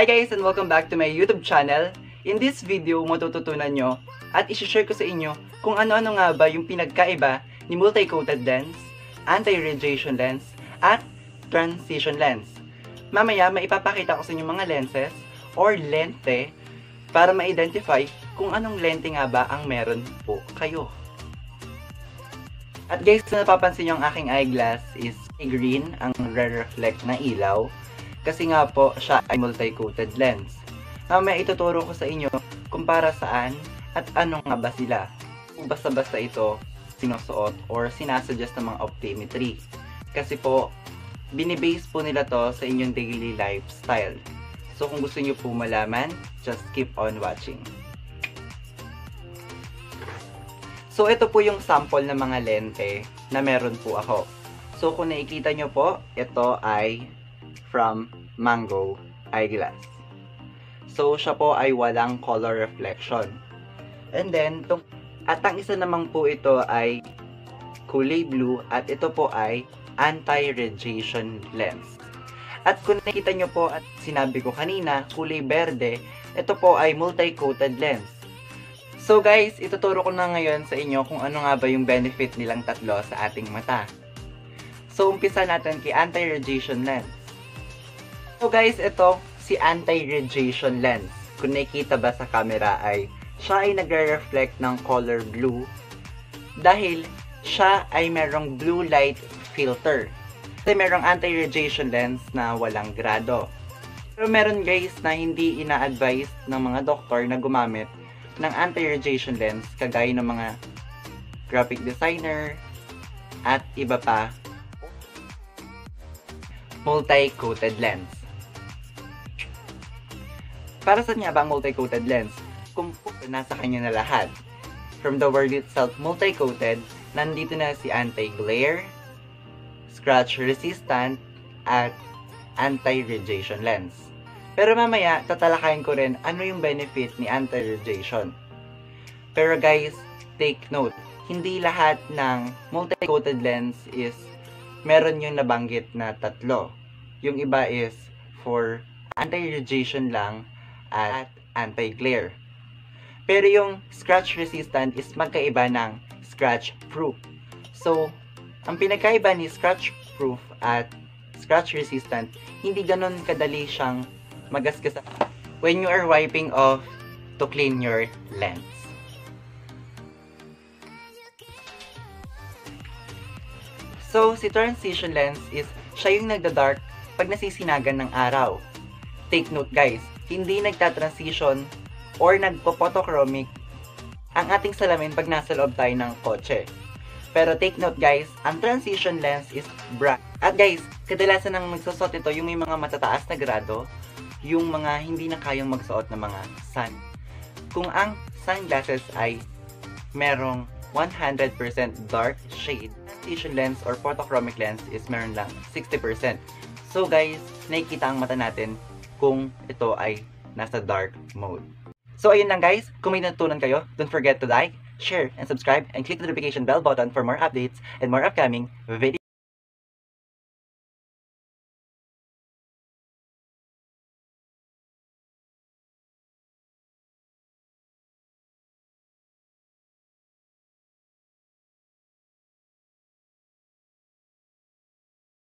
Hi guys and welcome back to my YouTube channel. In this video, matututunan nyo at isi-share ko sa inyo kung ano-ano nga ba yung pinagkaiba ni multi-coated lens, anti-radiation lens, at transition lens. Mamaya, maipapakita ko sa inyo mga lenses or lente para ma-identify kung anong lente nga ba ang meron po kayo. At guys, napapansin nyo ang aking eyeglass is green ang re-reflect na ilaw kasi nga po siya ay multi-coated lens. Mamaya ituturo ko sa inyo kung para saan at ano nga ba sila. Basta-basta ito sinusuot or sinasuggest ng mga optometry. Kasi po, binibase po nila to sa inyong daily lifestyle. So kung gusto nyo po malaman, just keep on watching. So ito po yung sample ng mga lente na meron po ako. So kung nakikita nyo po, ito ay from Mango Eyeglass. So siya po ay walang color reflection. And then, tong, at ang isa naman po ito ay kulay blue at ito po ay anti-radiation lens. At kung nakita nyo po at sinabi ko kanina, kulay berde, ito po ay multi-coated lens. So guys, ituturo ko na ngayon sa inyo kung ano nga ba yung benefit nilang tatlo sa ating mata. So umpisa natin kay anti-radiation lens. So guys, ito si anti-radiation lens. Kung nakikita ba sa camera ay siya ay nagre-reflect ng color blue dahil siya ay merong blue light filter. Kasi merong anti-radiation lens na walang grado. Pero meron guys na hindi ina-advise ng mga doktor na gumamit ng anti-radiation lens kagaya ng mga graphic designer at iba pa multi-coated lens. Para sa niya ba multi-coated lens? Kung nasa kanya na lahat. From the word itself, multi-coated, nandito na si anti-glare, scratch resistant, at anti-radiation lens. Pero mamaya, tatalakayin ko rin ano yung benefit ni anti-radiation. Pero guys, take note, hindi lahat ng multi-coated lens is meron yung nabanggit na tatlo. Yung iba is for anti-radiation lang at anti-glare. Pero yung scratch resistant is magkaiba ng scratch proof. So, ang pinagkaiba ni scratch proof at scratch resistant, hindi ganun kadali siyang magasgas when you are wiping off to clean your lens. So, si transition lens is siya yung nagda-dark pag nasisinagan ng araw. Take note guys, hindi nagta-transition or nagpo-photochromic ang ating salamin pag nasa loob tayo ng kotse. Pero take note guys, ang transition lens is bright. At guys, kadalasan ng magsusot ito yung may mga matataas na grado, yung mga hindi na kayang magsuot ng mga sun. Kung ang sunglasses ay merong 100% dark shade, transition lens or photochromic lens is meron lang 60%. So guys, nakikita ang mata natin kung ito ay nasa dark mode. So ayun lang guys, kung may natutunan kayo, don't forget to like, share, and subscribe, and click the notification bell button for more updates and more upcoming videos.